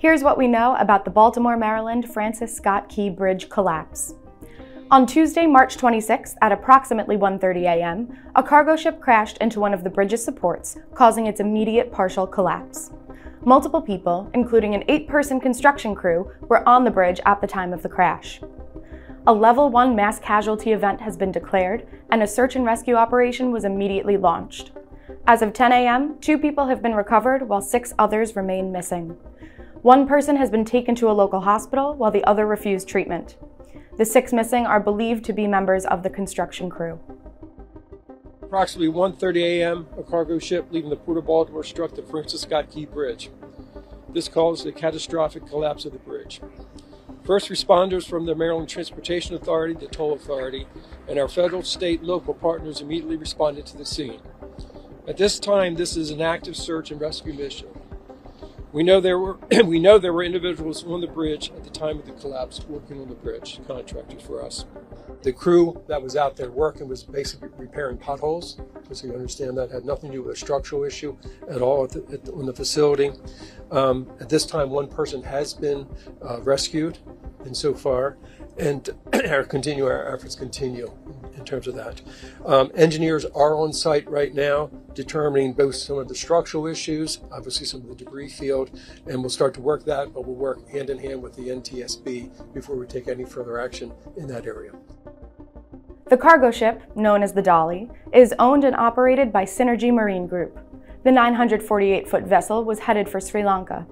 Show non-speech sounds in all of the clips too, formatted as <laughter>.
Here's what we know about the Baltimore, Maryland Francis Scott Key Bridge collapse. On Tuesday, March 26th at approximately 1:30 a.m., a cargo ship crashed into one of the bridge's supports, causing its immediate partial collapse. Multiple people, including an eight-person construction crew, were on the bridge at the time of the crash. A level 1 mass casualty event has been declared, and a search and rescue operation was immediately launched. As of 10 a.m., two people have been recovered while six others remain missing. One person has been taken to a local hospital while the other refused treatment. The six missing are believed to be members of the construction crew. Approximately 1:30 a.m., a cargo ship leaving the Port of Baltimore struck the Francis Scott Key Bridge. This caused a catastrophic collapse of the bridge. First responders from the Maryland Transportation Authority, the Toll Authority, and our federal, state, local partners immediately responded to the scene. At this time, this is an active search and rescue mission. We know there were <clears throat> we know there were individuals on the bridge at the time of the collapse working on the bridge, contractors for us. The crew that was out there working was basically repairing potholes, because you understand that had nothing to do with a structural issue at all at the, at the, on the facility. Um, at this time, one person has been uh, rescued, and so far, and <clears throat> our continue our efforts continue in terms of that. Um, engineers are on site right now determining both some of the structural issues, obviously some of the debris field, and we'll start to work that, but we'll work hand in hand with the NTSB before we take any further action in that area. The cargo ship, known as the Dali, is owned and operated by Synergy Marine Group. The 948 foot vessel was headed for Sri Lanka.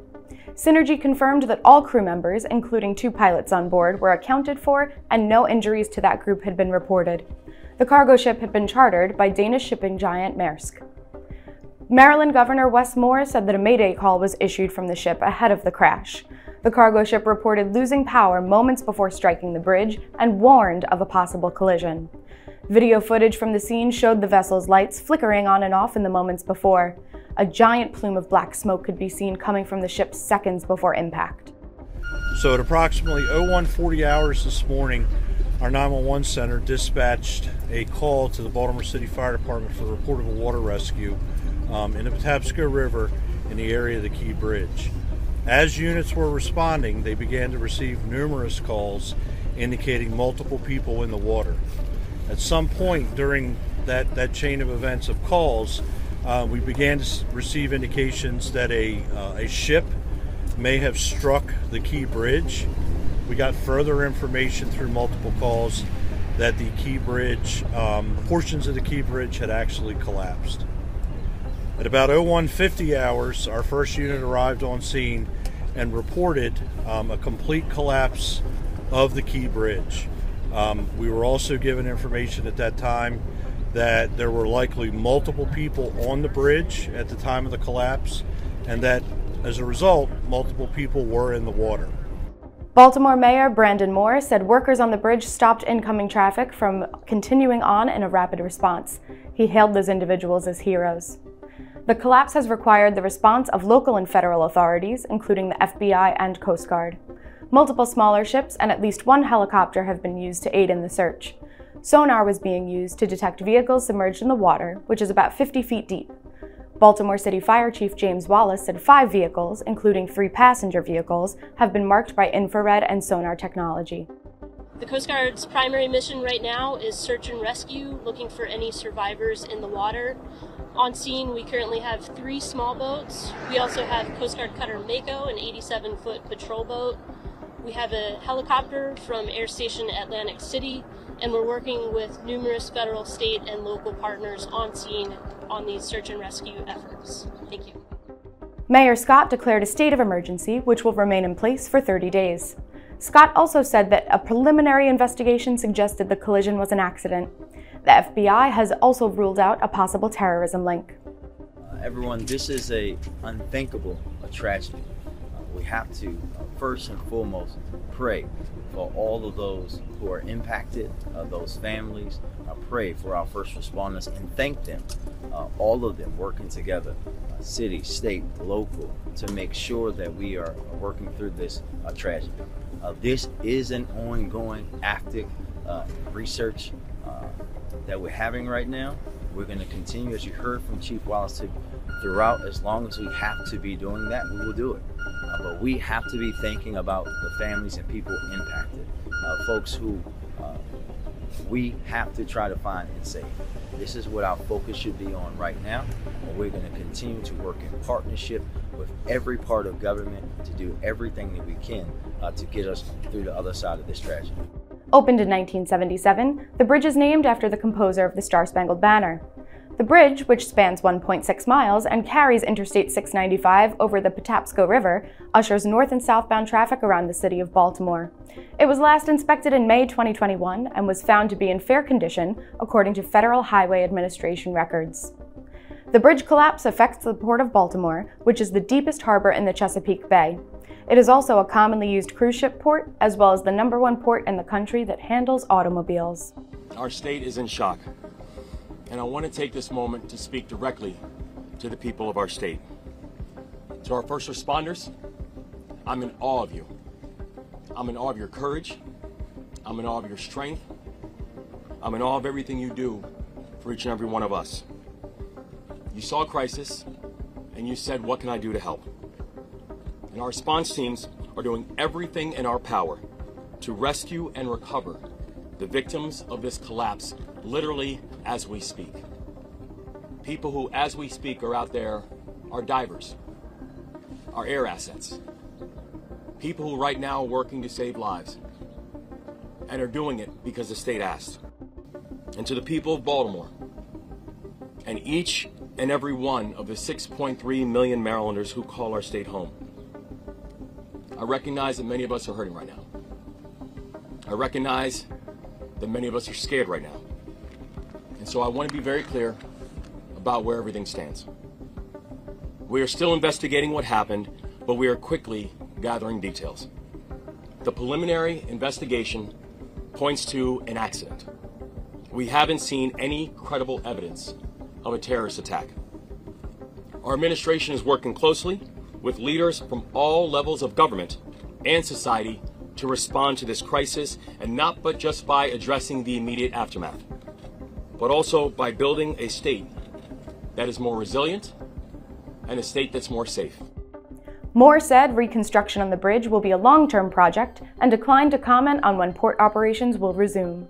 Synergy confirmed that all crew members, including two pilots on board, were accounted for and no injuries to that group had been reported. The cargo ship had been chartered by Danish shipping giant Maersk. Maryland Governor Wes Moore said that a mayday call was issued from the ship ahead of the crash. The cargo ship reported losing power moments before striking the bridge and warned of a possible collision. Video footage from the scene showed the vessel's lights flickering on and off in the moments before. A giant plume of black smoke could be seen coming from the ship seconds before impact. So at approximately 0140 hours this morning, our 911 center dispatched a call to the Baltimore City Fire Department for a report of a water rescue um, in the Patapsco River in the area of the Key Bridge. As units were responding, they began to receive numerous calls indicating multiple people in the water. At some point during that, that chain of events of calls, uh, we began to receive indications that a, uh, a ship may have struck the Key Bridge. We got further information through multiple calls that the Key Bridge, um, portions of the Key Bridge had actually collapsed. At about 0150 hours, our first unit arrived on scene and reported um, a complete collapse of the Key Bridge. Um, we were also given information at that time that there were likely multiple people on the bridge at the time of the collapse, and that as a result, multiple people were in the water. Baltimore Mayor Brandon Moore said workers on the bridge stopped incoming traffic from continuing on in a rapid response. He hailed those individuals as heroes. The collapse has required the response of local and federal authorities, including the FBI and Coast Guard. Multiple smaller ships and at least one helicopter have been used to aid in the search. Sonar was being used to detect vehicles submerged in the water, which is about 50 feet deep. Baltimore City Fire Chief James Wallace said five vehicles, including three passenger vehicles, have been marked by infrared and sonar technology. The Coast Guard's primary mission right now is search and rescue, looking for any survivors in the water. On scene, we currently have three small boats. We also have Coast Guard Cutter Mako, an 87 foot patrol boat. We have a helicopter from Air Station Atlantic City, and we're working with numerous federal, state, and local partners on scene on these search and rescue efforts. Thank you. Mayor Scott declared a state of emergency, which will remain in place for 30 days. Scott also said that a preliminary investigation suggested the collision was an accident. The FBI has also ruled out a possible terrorism link. Uh, everyone, this is a unthinkable a tragedy. Uh, have to uh, first and foremost pray for all of those who are impacted, uh, those families. I pray for our first responders and thank them, uh, all of them working together, uh, city, state, local, to make sure that we are working through this tragedy. this is an ongoing, active research that we're having right now. We're going to continue, as you heard from Chief Wallace, throughout. As long as we have to be doing that, we will do it. Uh, but we have to be thinking about the families and people impacted, uh, folks who uh, we have to try to find and save. This is what our focus should be on right now, and we're going to continue to work in partnership with every part of government to do everything that we can uh, to get us through the other side of this tragedy. Opened in 1977, the bridge is named after the composer of the Star Spangled Banner. The bridge, which spans 1.6 miles and carries Interstate 695 over the Patapsco River, ushers north and southbound traffic around the city of Baltimore. It was last inspected in May 2021 and was found to be in fair condition, according to Federal Highway Administration records. The bridge collapse affects the Port of Baltimore, which is the deepest harbor in the Chesapeake Bay. It is also a commonly used cruise ship port, as well as the number one port in the country that handles automobiles. Our state is in shock and I want to take this moment to speak directly to the people of our state. To our first responders, I'm in awe of you. I'm in awe of your courage. I'm in awe of your strength. I'm in awe of everything you do for each and every one of us. You saw a crisis and you said, What can I do to help? And our response teams are doing everything in our power to rescue and recover the victims of this collapse literally as we speak. People who, as we speak, are out there are divers, are air assets. People who right now are working to save lives and are doing it because the state asked. And to the people of Baltimore and each and every one of the 6.3 million Marylanders who call our state home, I recognize that many of us are hurting right now. I recognize that many of us are scared right now. And so I want to be very clear about where everything stands. We are still investigating what happened, but we are quickly gathering details. The preliminary investigation points to an accident. We haven't seen any credible evidence of a terrorist attack. Our administration is working closely with leaders from all levels of government and society to respond to this crisis, and not but just by addressing the immediate aftermath, but also by building a state that is more resilient and a state that's more safe. Moore said reconstruction on the bridge will be a long term project and declined to comment on when port operations will resume.